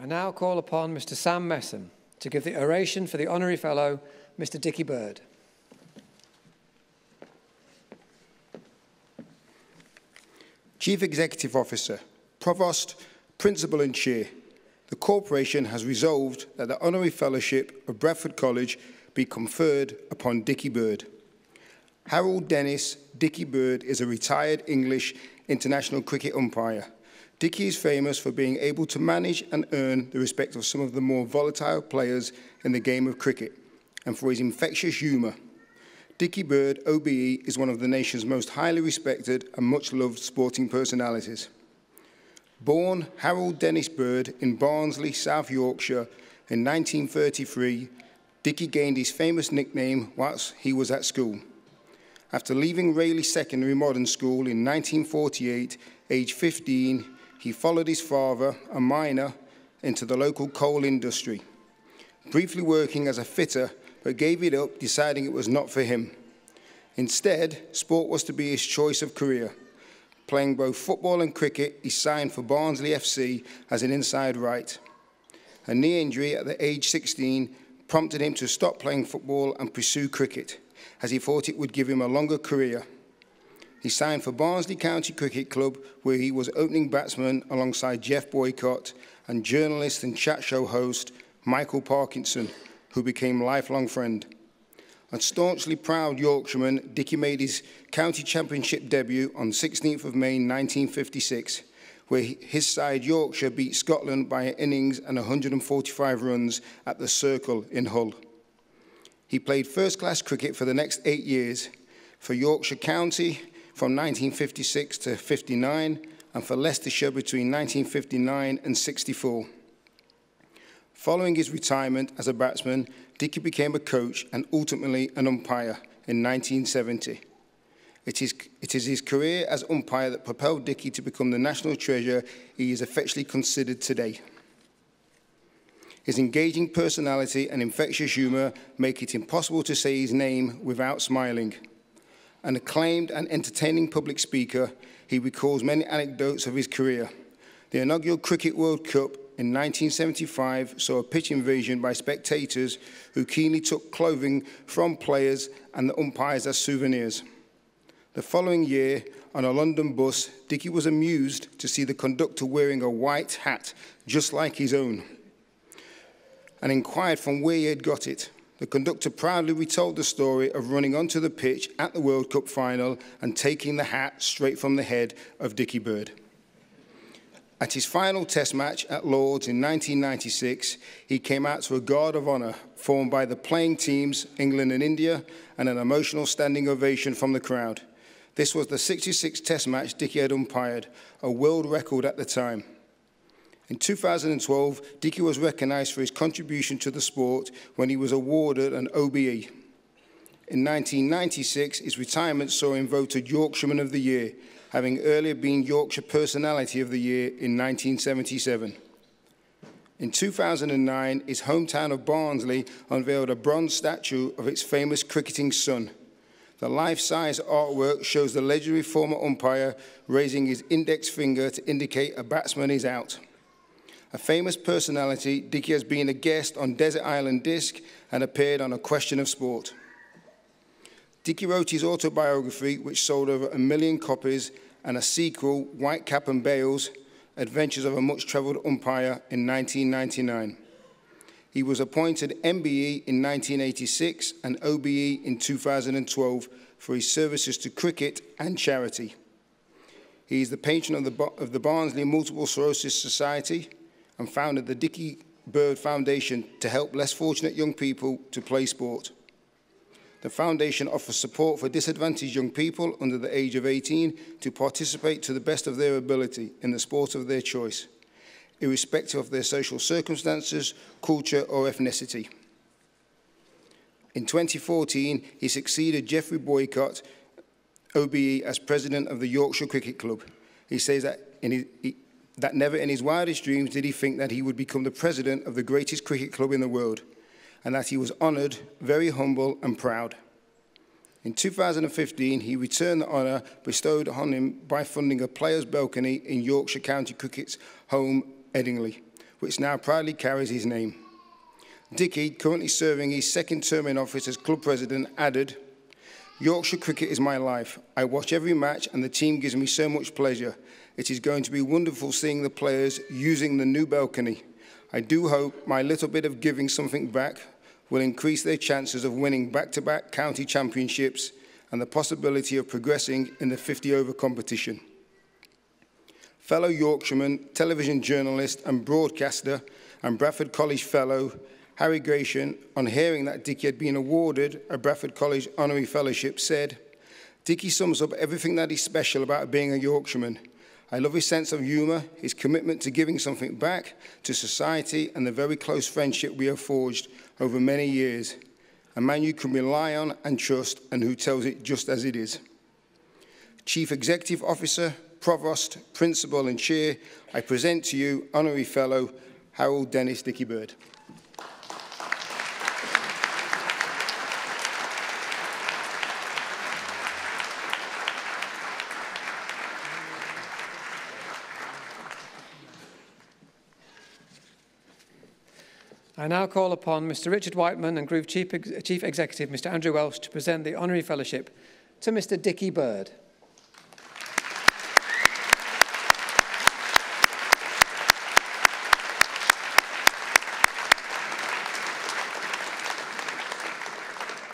I now call upon Mr Sam Messon to give the oration for the Honorary Fellow, Mr Dickie Bird. Chief Executive Officer, Provost, Principal and Chair, the Corporation has resolved that the Honorary Fellowship of Bradford College be conferred upon Dickie Bird. Harold Dennis Dickie Bird is a retired English international cricket umpire Dickie is famous for being able to manage and earn the respect of some of the more volatile players in the game of cricket and for his infectious humour. Dickie Bird, OBE, is one of the nation's most highly respected and much loved sporting personalities. Born Harold Dennis Bird in Barnsley, South Yorkshire in 1933, Dickie gained his famous nickname whilst he was at school. After leaving Raley Secondary Modern School in 1948, aged 15, he followed his father, a miner, into the local coal industry, briefly working as a fitter, but gave it up, deciding it was not for him. Instead, sport was to be his choice of career. Playing both football and cricket, he signed for Barnsley FC as an inside right. A knee injury at the age 16 prompted him to stop playing football and pursue cricket, as he thought it would give him a longer career. He signed for Barnsley County Cricket Club, where he was opening batsman alongside Geoff Boycott and journalist and chat show host Michael Parkinson, who became a lifelong friend. A staunchly proud Yorkshireman, Dickie made his county championship debut on 16th of May 1956, where his side Yorkshire beat Scotland by innings and 145 runs at the Circle in Hull. He played first-class cricket for the next eight years for Yorkshire County, from 1956 to 59 and for Leicestershire between 1959 and 64. Following his retirement as a batsman, Dickie became a coach and ultimately an umpire in 1970. It is, it is his career as umpire that propelled Dickie to become the national treasure he is affectionately considered today. His engaging personality and infectious humour make it impossible to say his name without smiling. An acclaimed and entertaining public speaker, he recalls many anecdotes of his career. The inaugural Cricket World Cup in 1975 saw a pitch invasion by spectators who keenly took clothing from players and the umpires as souvenirs. The following year, on a London bus, Dickie was amused to see the conductor wearing a white hat just like his own and inquired from where he had got it. The conductor proudly retold the story of running onto the pitch at the World Cup final and taking the hat straight from the head of Dickie Bird. At his final test match at Lords in 1996, he came out to a guard of honour formed by the playing teams, England and India, and an emotional standing ovation from the crowd. This was the 66th test match Dickie had umpired, a world record at the time. In 2012, Dickie was recognised for his contribution to the sport when he was awarded an OBE. In 1996, his retirement saw him voted Yorkshireman of the Year, having earlier been Yorkshire Personality of the Year in 1977. In 2009, his hometown of Barnsley unveiled a bronze statue of its famous cricketing son. The life-size artwork shows the legendary former umpire raising his index finger to indicate a batsman is out. A famous personality, Dickie has been a guest on Desert Island Disc and appeared on A Question of Sport. Dickie wrote his autobiography, which sold over a million copies, and a sequel, White Cap and Bails, Adventures of a Much-Travelled Umpire, in 1999. He was appointed MBE in 1986 and OBE in 2012 for his services to cricket and charity. He is the patron of the, of the Barnsley Multiple Sclerosis Society, and founded the Dickie Bird Foundation to help less fortunate young people to play sport. The foundation offers support for disadvantaged young people under the age of 18 to participate to the best of their ability in the sport of their choice, irrespective of their social circumstances, culture or ethnicity. In 2014, he succeeded Geoffrey Boycott, OBE, as president of the Yorkshire Cricket Club. He says that in his, he, that never in his wildest dreams did he think that he would become the president of the greatest cricket club in the world, and that he was honoured, very humble and proud. In 2015, he returned the honour bestowed on him by funding a player's balcony in Yorkshire County Cricket's home, Headingley, which now proudly carries his name. Dickie, currently serving his second term in office as club president, added, Yorkshire cricket is my life. I watch every match and the team gives me so much pleasure. It is going to be wonderful seeing the players using the new balcony. I do hope my little bit of giving something back will increase their chances of winning back-to-back -back county championships and the possibility of progressing in the 50-over competition. Fellow Yorkshireman, television journalist and broadcaster and Bradford College Fellow Harry Gration, on hearing that Dickie had been awarded a Bradford College Honorary Fellowship, said, Dickie sums up everything that is special about being a Yorkshireman. I love his sense of humour, his commitment to giving something back to society and the very close friendship we have forged over many years. A man you can rely on and trust and who tells it just as it is. Chief Executive Officer, Provost, Principal and Chair, I present to you Honorary Fellow Harold Dennis Dickybird. Bird. I now call upon Mr Richard Whiteman and Group Chief, Ex Chief Executive Mr Andrew Welsh to present the Honorary Fellowship to Mr Dickie Bird.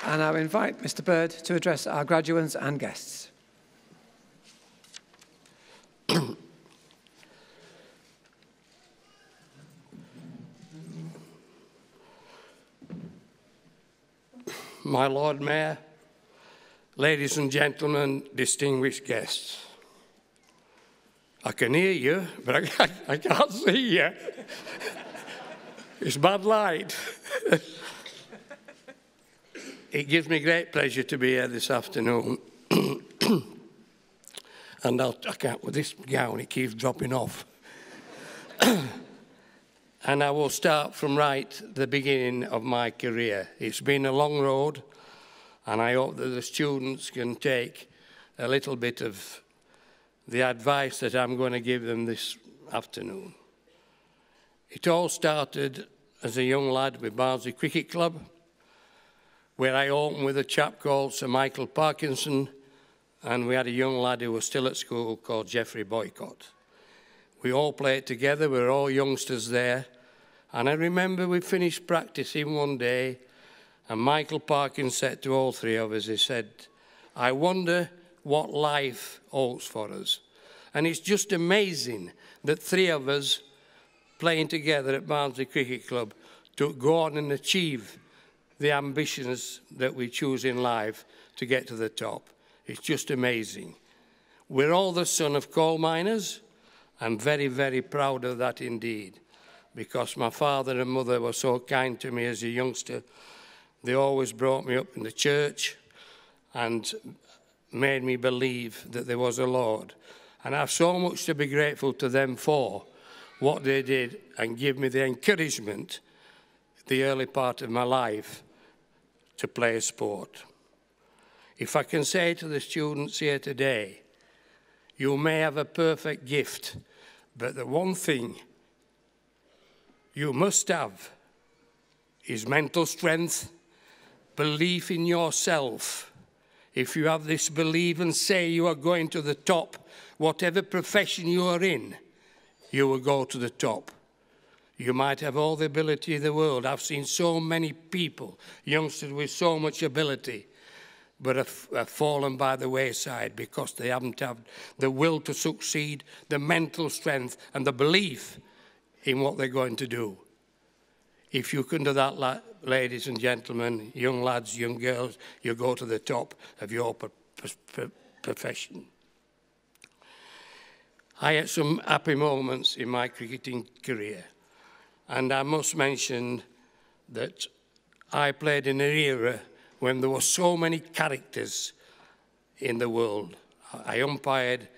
And I invite Mr Bird to address our graduates and guests. My Lord Mayor, ladies and gentlemen, distinguished guests. I can hear you, but I, I can't see you. it's bad light. it gives me great pleasure to be here this afternoon. and I'll, I can't, with this gown, it keeps dropping off. and I will start from right the beginning of my career. It's been a long road, and I hope that the students can take a little bit of the advice that I'm going to give them this afternoon. It all started as a young lad with Barnsley Cricket Club, where I opened with a chap called Sir Michael Parkinson, and we had a young lad who was still at school called Geoffrey Boycott. We all played together, we were all youngsters there, And I remember we finished practicing one day, and Michael Parkin said to all three of us, he said, I wonder what life holds for us. And it's just amazing that three of us playing together at Barnsley Cricket Club to go on and achieve the ambitions that we choose in life to get to the top. It's just amazing. We're all the son of coal miners. I'm very, very proud of that indeed. Because my father and mother were so kind to me as a youngster. They always brought me up in the church and made me believe that there was a Lord. And I have so much to be grateful to them for what they did and give me the encouragement the early part of my life to play sport. If I can say to the students here today, you may have a perfect gift, but the one thing you must have is mental strength, belief in yourself. If you have this belief and say you are going to the top, whatever profession you are in, you will go to the top. You might have all the ability in the world. I've seen so many people, youngsters with so much ability, but have, have, fallen by the wayside because they haven't had the will to succeed, the mental strength, and the belief in what they're going to do. If you can do that, ladies and gentlemen, young lads, young girls, you go to the top of your profession. I had some happy moments in my cricketing career, and I must mention that I played in an era when there were so many characters in the world. I umpired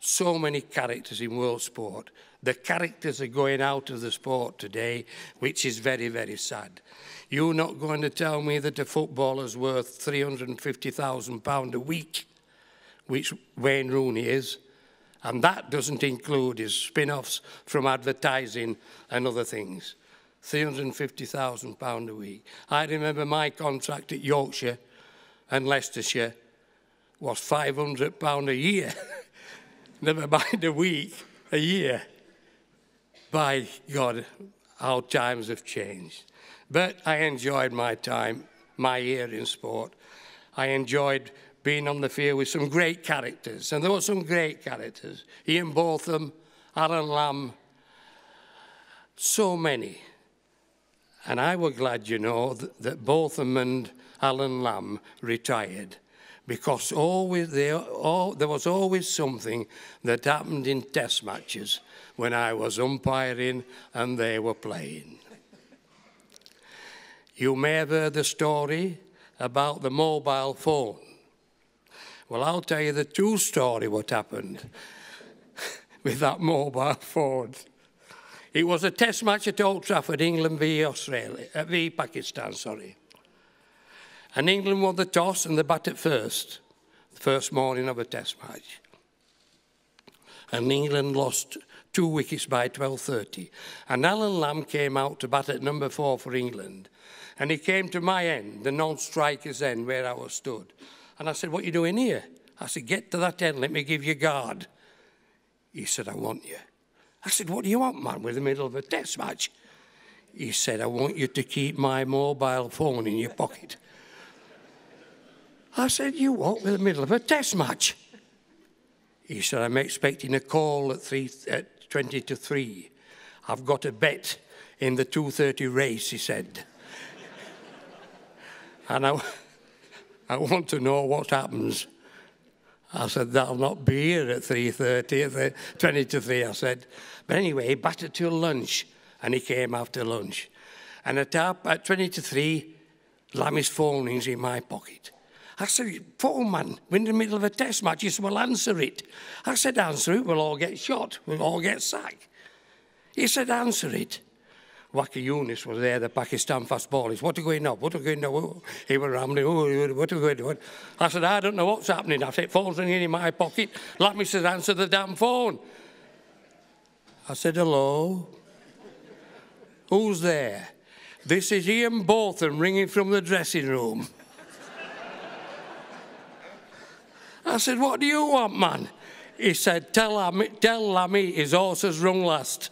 so many characters in world sport The characters are going out of the sport today, which is very, very sad. You're not going to tell me that a footballer's worth £350,000 a week, which Wayne Rooney is, and that doesn't include his spin-offs from advertising and other things. £350,000 a week. I remember my contract at Yorkshire and Leicestershire was £500 a year, never mind a week, a year. By God, how times have changed. But I enjoyed my time, my year in sport. I enjoyed being on the field with some great characters, and there were some great characters. Ian Botham, Allan Lamb, so many. And I was glad, you know, that, that Botham and Allan Lamb retired because always there, all, there was always something that happened in test matches when I was umpiring and they were playing. You may have heard the story about the mobile phone. Well, I'll tell you the true story what happened with that mobile phone. It was a test match at Old Trafford, England v Australia, uh, v Pakistan, sorry. And England won the toss and the bat at first, the first morning of a test match. And England lost two wickets by 12.30. And Allan Lamb came out to bat at number four for England. And he came to my end, the non-striker's end, where I was stood. And I said, what are you doing here? I said, get to that end, let me give you guard. He said, I want you. I said, what do you want, man? In the middle of a test match. He said, I want you to keep my mobile phone in your pocket. I said, you what? In the middle of a test match. He said, I'm expecting a call at, three, at 20 to 3. I've got a bet in the 2.30 race, he said. and I, I want to know what happens. I said, that'll not be here at 3.30, 20 to 3, I said. But anyway, he batted till lunch, and he came after lunch. And at, at 20 to 3, Lammy's phone is in my pocket. I said, phone man, we're in the middle of a test match. He said, well, answer it. I said, answer it, we'll all get shot. We'll all get sacked. He said, answer it. Waqar Younis was there, the Pakistan fast bowlers. What are going on? What are going on? He was rambling. Oh, what are going on? I said, I don't know what's happening. I said, phone's ringing in my pocket. Let me says, answer the damn phone. I said, hello? Who's there? This is Ian Botham ringing from the dressing room. I said, what do you want, man? He said, tell Lammy, tell his horse has rung last.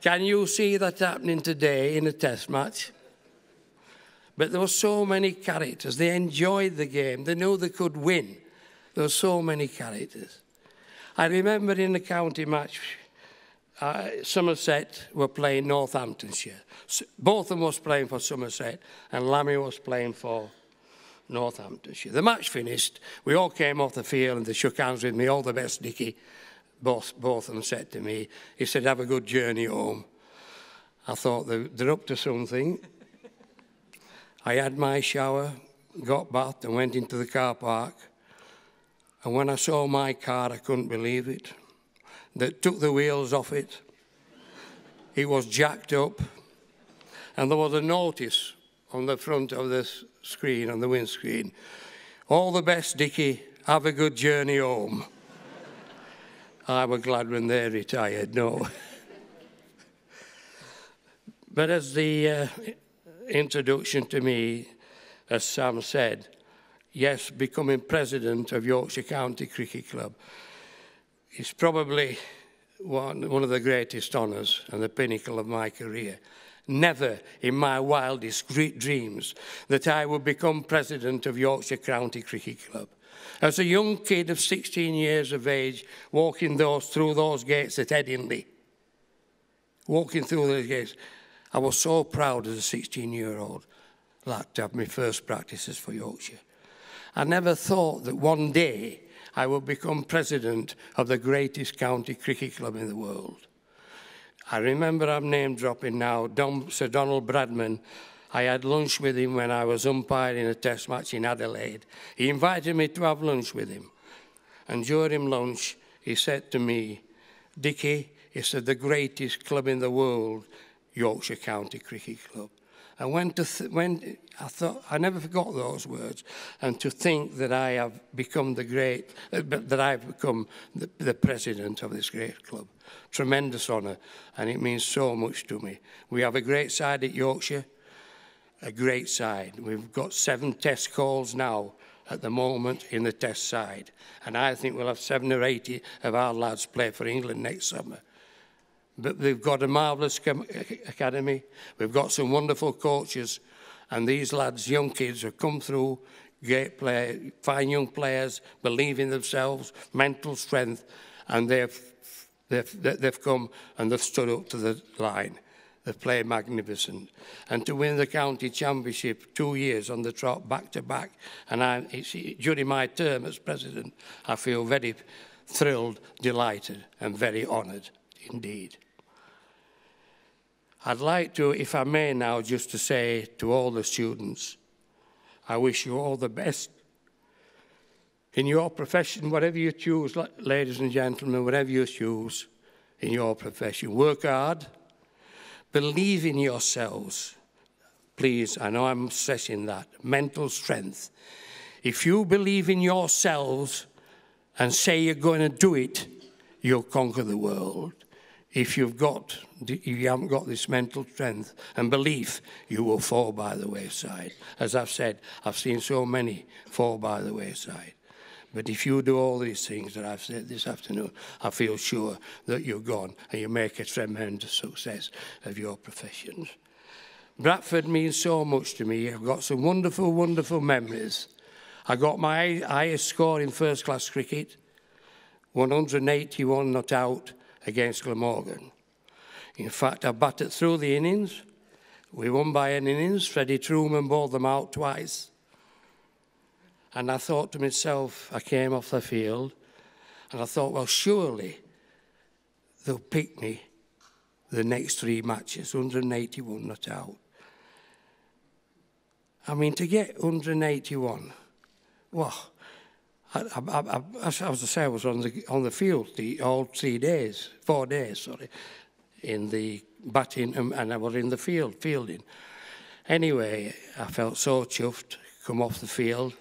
Can you see that happening today in a test match? But there were so many characters. They enjoyed the game. They knew they could win. There were so many characters. I remember in the county match, uh, Somerset were playing Northamptonshire. Both of them was playing for Somerset, and Lammy was playing for Northamptonshire. The match finished. We all came off the field, and they shook hands with me. All the best, Dickie both, both of them said to me, he said, have a good journey home. I thought they're up to something. I had my shower, got bathed and went into the car park. And when I saw my car, I couldn't believe it. They took the wheels off it. It was jacked up. And there was a notice on the front of the screen on the windscreen. All the best, Dicky. Have a good journey home. I were glad when they retired, no. but as the uh, introduction to me, as Sam said, yes, becoming president of Yorkshire County Cricket Club is probably one, one of the greatest honours and the pinnacle of my career. Never in my wildest dreams that I would become president of Yorkshire County Cricket Club. As a young kid of 16 years of age, walking those, through those gates at Edinley, walking through those gates, I was so proud as a 16-year-old lad to have my first practices for Yorkshire. I never thought that one day I would become president of the greatest county cricket club in the world. I remember I'm name dropping now, Don, Sir Donald Bradman. I had lunch with him when I was umpiring a test match in Adelaide. He invited me to have lunch with him. And during lunch, he said to me, Dickie, he said, the greatest club in the world, Yorkshire County Cricket Club. And when, to th when I thought, I never forgot those words, and to think that I have become the great, uh, that I've become the, the president of this great club tremendous honour and it means so much to me. We have a great side at Yorkshire, a great side. We've got seven test calls now at the moment in the test side and I think we'll have seven or eight of our lads play for England next summer. But we've got a marvellous academy, we've got some wonderful coaches and these lads, young kids, have come through great player, fine young players, believe in themselves, mental strength, and they've They've, they've come and they've stood up to the line. They've played magnificent. And to win the county championship two years on the trot, back to back, and I, it's, during my term as president, I feel very thrilled, delighted, and very honoured indeed. I'd like to, if I may now, just to say to all the students, I wish you all the best in your profession, whatever you choose, ladies and gentlemen, whatever you choose in your profession. Work hard, believe in yourselves. Please, I know I'm stressing that. Mental strength. If you believe in yourselves and say you're going to do it, you'll conquer the world if you've got if you haven't got this mental strength and belief, you will fall by the wayside. As I've said, I've seen so many fall by the wayside. But if you do all these things that I've said this afternoon, I feel sure that you're gone and you make a tremendous success of your professions. Bradford means so much to me. I've got some wonderful, wonderful memories. I got my highest score in first class cricket, 181 not out against Glamorgan. In fact, I batted through the innings. We won by an innings. Freddie Truman bowled them out twice. And I thought to myself, I came off the field and I thought, well, surely they'll pick me the next three matches, 181 not out. I mean, to get 181, well, I, I, I, as I say, I was on the, on the field the, all three days, four days, sorry, in the batting, um, and I was in the field, fielding. Anyway, I felt so chuffed, come off the field,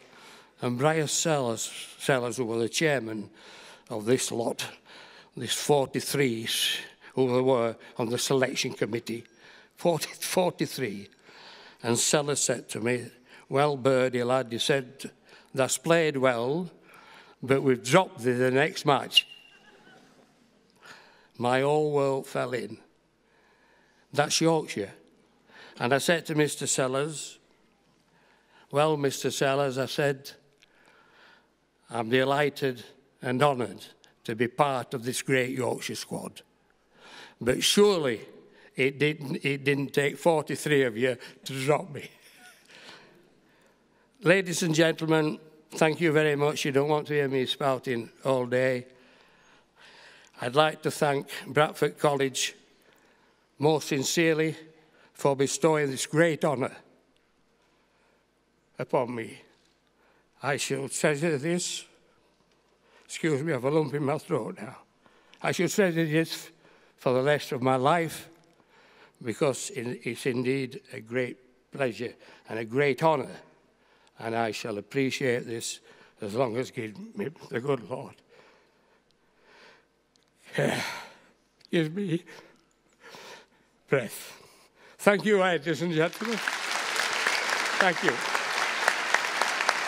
And Brian Sellers, Sellers, who was the chairman of this lot, this 43s who were on the selection committee, 40, 43. And Sellers said to me, well, Birdie, lad, he said, that's played well, but we've dropped thee the next match. My whole world fell in. That's Yorkshire. And I said to Mr. Sellers, well, Mr. Sellers, I said, I'm delighted and honoured to be part of this great Yorkshire squad. But surely it didn't, it didn't take 43 of you to drop me. Ladies and gentlemen, thank you very much. You don't want to hear me spouting all day. I'd like to thank Bradford College most sincerely for bestowing this great honour upon me. I shall treasure this. Excuse me, I have a lump in my throat now. I shall treasure this for the rest of my life because it's indeed a great pleasure and a great honour and I shall appreciate this as long as give me the good Lord gives me breath. Thank you, ladies and gentlemen. Thank you.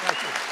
Thank you.